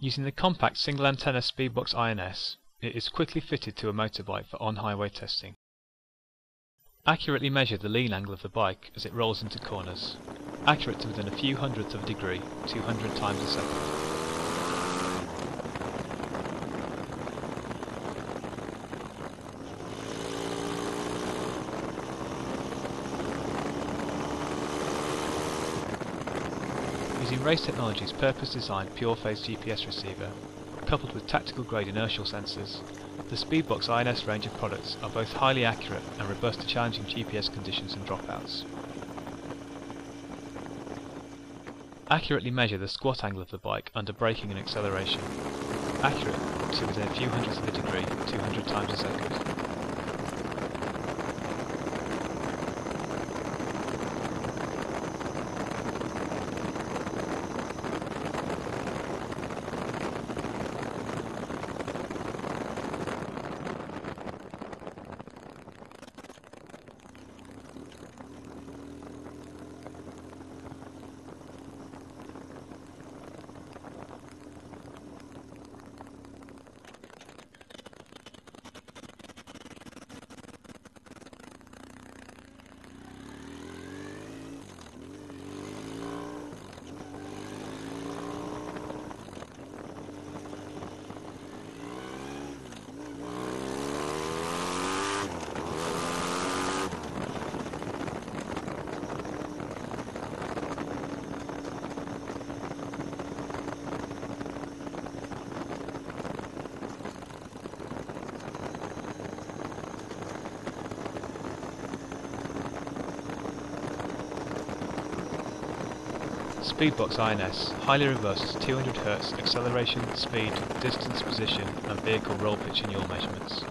Using the compact single antenna Speedbox INS, it is quickly fitted to a motorbike for on-highway testing. Accurately measure the lean angle of the bike as it rolls into corners, accurate to within a few hundredths of a degree, 200 times a second. Using Race Technology's purpose-designed pure-phase GPS receiver, coupled with tactical grade inertial sensors, the Speedbox INS range of products are both highly accurate and robust to challenging GPS conditions and dropouts. Accurately measure the squat angle of the bike under braking and acceleration, accurate to within a few hundredths of a degree, 200 times a second. Speedbox INS highly reverses 200 Hz acceleration, speed, distance, position and vehicle roll pitch in yaw measurements.